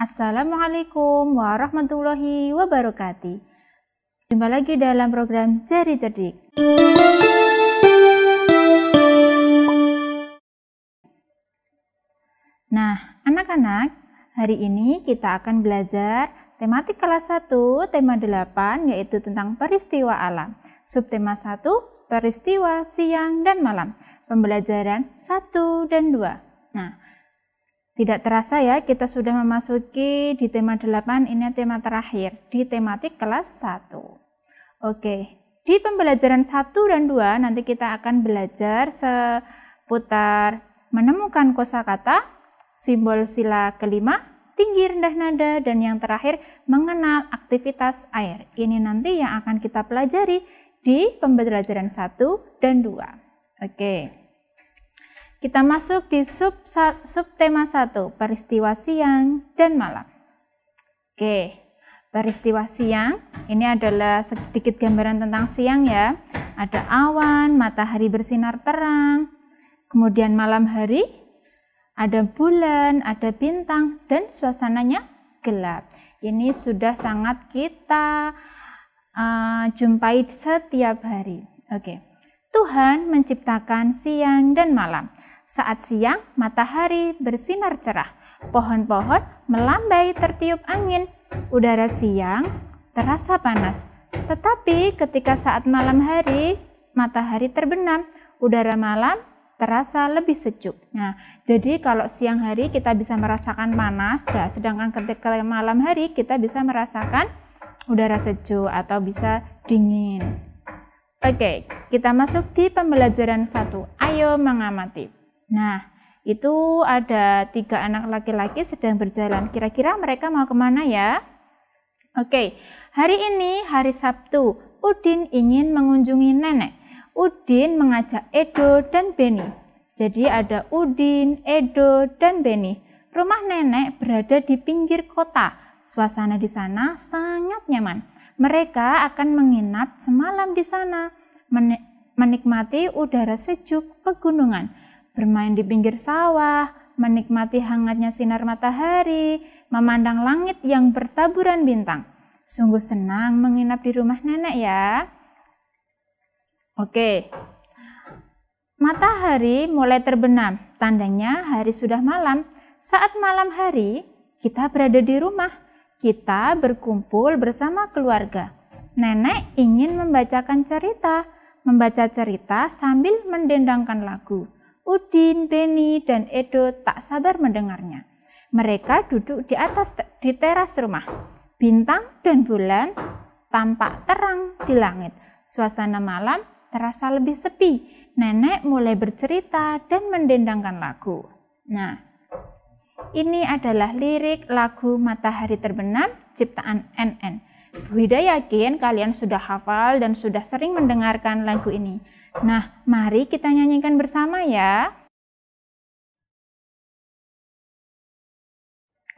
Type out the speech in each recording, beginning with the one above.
Assalamualaikum warahmatullahi wabarakatuh. Jumpa lagi dalam program Jari Cerdik. Nah, anak-anak, hari ini kita akan belajar tematik kelas 1, tema 8, yaitu tentang peristiwa alam. Subtema 1, peristiwa siang dan malam. Pembelajaran 1 dan 2. Nah, tidak terasa ya, kita sudah memasuki di tema 8, ini tema terakhir, di tematik kelas 1. Oke, di pembelajaran 1 dan 2 nanti kita akan belajar seputar menemukan kosakata simbol sila kelima, tinggi rendah nada, dan yang terakhir mengenal aktivitas air. Ini nanti yang akan kita pelajari di pembelajaran 1 dan 2. Oke. Kita masuk di sub, sub tema 1, peristiwa siang dan malam. Oke, peristiwa siang ini adalah sedikit gambaran tentang siang ya. Ada awan, matahari bersinar terang, kemudian malam hari ada bulan, ada bintang, dan suasananya gelap. Ini sudah sangat kita uh, jumpai setiap hari. Oke, Tuhan menciptakan siang dan malam. Saat siang, matahari bersinar cerah, pohon-pohon melambai tertiup angin, udara siang terasa panas. Tetapi ketika saat malam hari, matahari terbenam, udara malam terasa lebih sejuk. Nah, jadi kalau siang hari kita bisa merasakan panas, ya, sedangkan ketika malam hari kita bisa merasakan udara sejuk atau bisa dingin. Oke, kita masuk di pembelajaran satu. Ayo mengamati. Nah, itu ada tiga anak laki-laki sedang berjalan. Kira-kira mereka mau ke mana ya? Oke, hari ini hari Sabtu. Udin ingin mengunjungi nenek. Udin mengajak Edo dan Beni. Jadi ada Udin, Edo, dan Beni. Rumah nenek berada di pinggir kota. Suasana di sana sangat nyaman. Mereka akan menginap semalam di sana, menikmati udara sejuk pegunungan, bermain di pinggir sawah, menikmati hangatnya sinar matahari, memandang langit yang bertaburan bintang. Sungguh senang menginap di rumah nenek ya. Oke. Matahari mulai terbenam, tandanya hari sudah malam. Saat malam hari, kita berada di rumah. Kita berkumpul bersama keluarga. Nenek ingin membacakan cerita, membaca cerita sambil mendendangkan lagu. Udin, Beni, dan Edo tak sabar mendengarnya. Mereka duduk di atas di teras rumah. Bintang dan bulan tampak terang di langit. Suasana malam terasa lebih sepi. Nenek mulai bercerita dan mendendangkan lagu. Nah, ini adalah lirik lagu Matahari Terbenam ciptaan NN. Bu yakin kalian sudah hafal dan sudah sering mendengarkan lagu ini. Nah, mari kita nyanyikan bersama ya.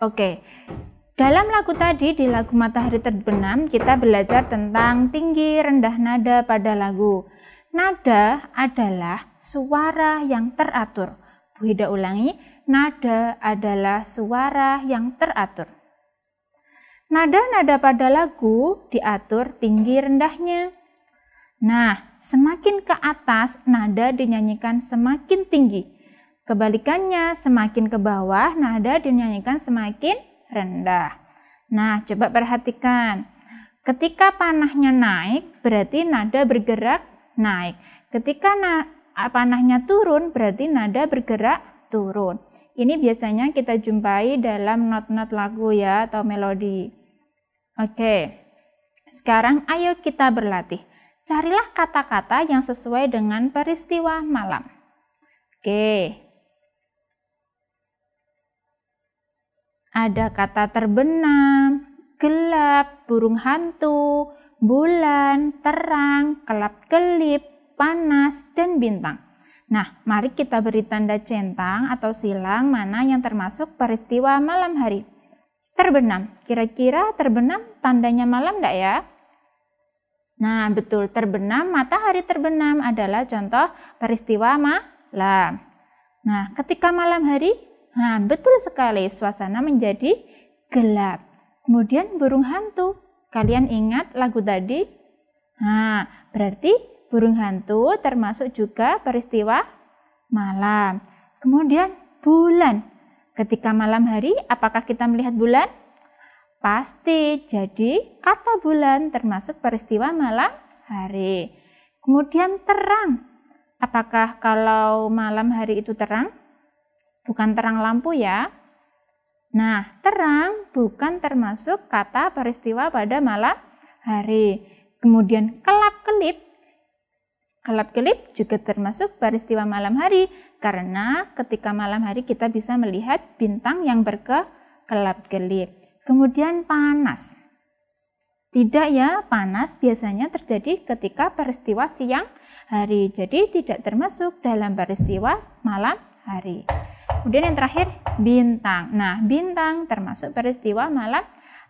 Oke, dalam lagu tadi, di lagu Matahari Terbenam, kita belajar tentang tinggi rendah nada pada lagu. Nada adalah suara yang teratur. Bu Hida ulangi, nada adalah suara yang teratur. Nada-nada pada lagu diatur tinggi rendahnya. Nah, semakin ke atas nada dinyanyikan semakin tinggi. Kebalikannya, semakin ke bawah nada dinyanyikan semakin rendah. Nah, coba perhatikan. Ketika panahnya naik, berarti nada bergerak naik. Ketika na panahnya turun berarti nada bergerak turun. Ini biasanya kita jumpai dalam not-not lagu ya atau melodi. Oke. Sekarang ayo kita berlatih. Carilah kata-kata yang sesuai dengan peristiwa malam. Oke. Ada kata terbenam, gelap, burung hantu, bulan, terang, kelap-kelip, panas, dan bintang. Nah, mari kita beri tanda centang atau silang mana yang termasuk peristiwa malam hari. Terbenam, kira-kira terbenam tandanya malam enggak ya? Nah, betul, terbenam, matahari terbenam adalah contoh peristiwa malam. Nah, ketika malam hari, nah betul sekali, suasana menjadi gelap. Kemudian burung hantu. Kalian ingat lagu tadi? Nah, berarti burung hantu termasuk juga peristiwa malam. Kemudian bulan. Ketika malam hari, apakah kita melihat bulan? Pasti. Jadi, kata bulan termasuk peristiwa malam hari. Kemudian terang. Apakah kalau malam hari itu terang? Bukan terang lampu ya. Nah, terang bukan termasuk kata peristiwa pada malam hari. Kemudian kelap-kelip. Kelap-kelip juga termasuk peristiwa malam hari karena ketika malam hari kita bisa melihat bintang yang berkelap-kelip. Kemudian panas. Tidak ya, panas biasanya terjadi ketika peristiwa siang hari. Jadi tidak termasuk dalam peristiwa malam hari. Kemudian yang terakhir bintang. Nah, bintang termasuk peristiwa malam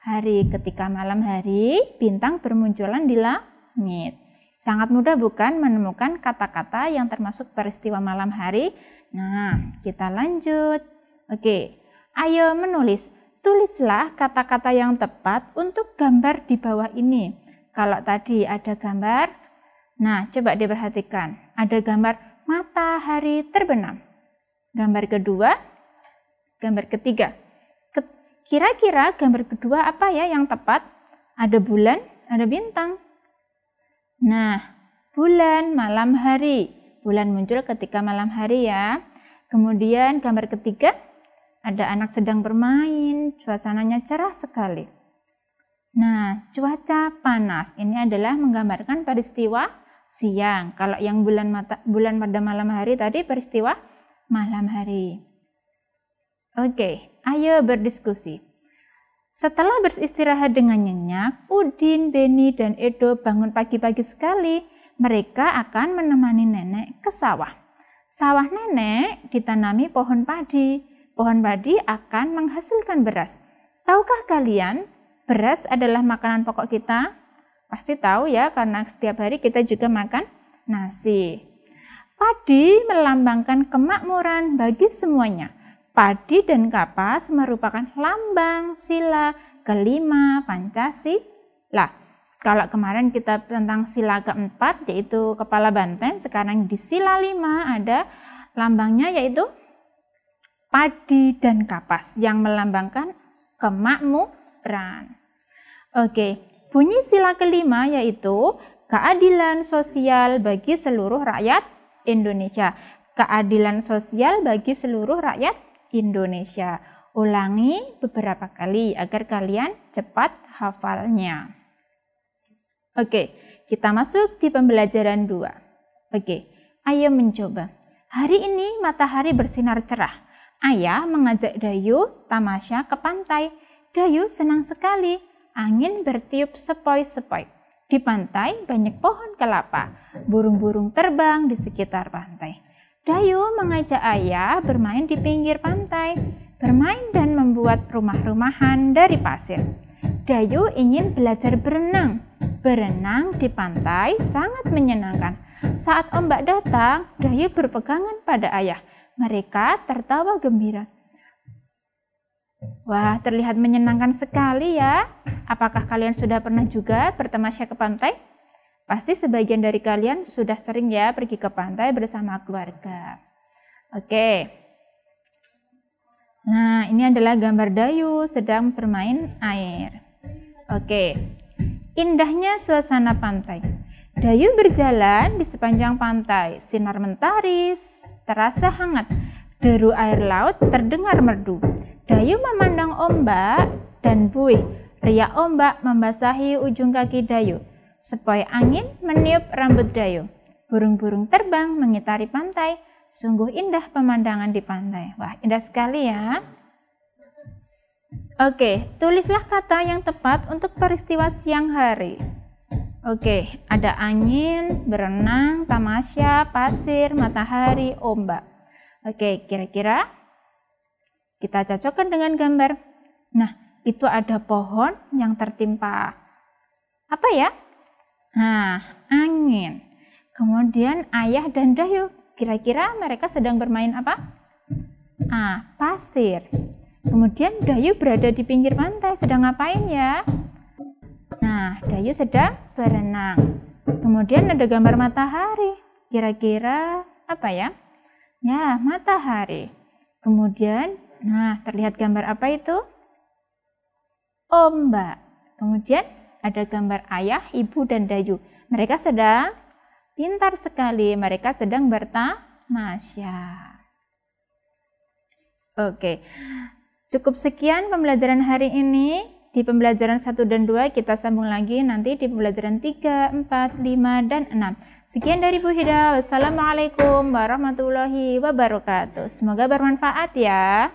hari. Ketika malam hari, bintang bermunculan di langit. Sangat mudah bukan menemukan kata-kata yang termasuk peristiwa malam hari? Nah, kita lanjut. Oke, ayo menulis. Tulislah kata-kata yang tepat untuk gambar di bawah ini. Kalau tadi ada gambar, nah coba diperhatikan. Ada gambar matahari terbenam. Gambar kedua, gambar ketiga. Kira-kira gambar kedua apa ya yang tepat? Ada bulan, ada bintang. Nah, bulan malam hari. Bulan muncul ketika malam hari ya. Kemudian gambar ketiga, ada anak sedang bermain, suasananya cerah sekali. Nah, cuaca panas ini adalah menggambarkan peristiwa siang. Kalau yang bulan mata, bulan pada malam hari tadi peristiwa malam hari. Oke, ayo berdiskusi. Setelah beristirahat dengan nyenyak, Udin, Beni, dan Edo bangun pagi-pagi sekali. Mereka akan menemani nenek ke sawah. Sawah nenek ditanami pohon padi pohon padi akan menghasilkan beras. Tahukah kalian, beras adalah makanan pokok kita? Pasti tahu ya, karena setiap hari kita juga makan nasi. Padi melambangkan kemakmuran bagi semuanya. Padi dan kapas merupakan lambang sila kelima Pancasila. Kalau kemarin kita tentang sila keempat yaitu kepala banteng, sekarang di sila lima ada lambangnya yaitu padi dan kapas yang melambangkan kemakmuran. Oke, bunyi sila kelima yaitu keadilan sosial bagi seluruh rakyat Indonesia. Keadilan sosial bagi seluruh rakyat Indonesia. Ulangi beberapa kali agar kalian cepat hafalnya. Oke, kita masuk di pembelajaran 2. Oke, ayo mencoba. Hari ini matahari bersinar cerah. Ayah mengajak Dayu tamasya ke pantai. Dayu senang sekali. Angin bertiup sepoi-sepoi. Di pantai banyak pohon kelapa. Burung-burung terbang di sekitar pantai. Dayu mengajak ayah bermain di pinggir pantai. Bermain dan membuat rumah-rumahan dari pasir. Dayu ingin belajar berenang. Berenang di pantai sangat menyenangkan. Saat ombak datang, Dayu berpegangan pada ayah mereka tertawa gembira. Wah, terlihat menyenangkan sekali ya. Apakah kalian sudah pernah juga bertamasya ke pantai? Pasti sebagian dari kalian sudah sering ya pergi ke pantai bersama keluarga. Oke. Nah, ini adalah gambar Dayu sedang bermain air. Oke. Indahnya suasana pantai. Dayu berjalan di sepanjang pantai. Sinar mentari terasa hangat. Deru air laut terdengar merdu. Dayu memandang ombak dan buih. Riak ombak membasahi ujung kaki Dayu. Sepoi angin meniup rambut Dayu. Burung-burung terbang mengitari pantai. Sungguh indah pemandangan di pantai. Wah, indah sekali ya. Oke, tulislah kata yang tepat untuk peristiwa siang hari. Oke, ada angin, berenang, tamasya, pasir, matahari, ombak. Oke, kira-kira kita cocokkan dengan gambar. Nah, itu ada pohon yang tertimpa apa ya? Nah, angin. Kemudian ayah dan Dayu, kira-kira mereka sedang bermain apa? Ah, pasir. Kemudian Dayu berada di pinggir pantai, sedang ngapain ya? Nah, Dayu sedang berenang. Kemudian ada gambar matahari. Kira-kira apa ya? Ya, matahari. Kemudian, nah terlihat gambar apa itu? Ombak. Kemudian ada gambar ayah, ibu, dan Dayu. Mereka sedang pintar sekali. Mereka sedang bertamasya. Oke, cukup sekian pembelajaran hari ini. Di pembelajaran 1 dan 2 kita sambung lagi nanti di pembelajaran 3, 4, 5, dan 6. Sekian dari Bu Hida. Wassalamualaikum warahmatullahi wabarakatuh. Semoga bermanfaat ya.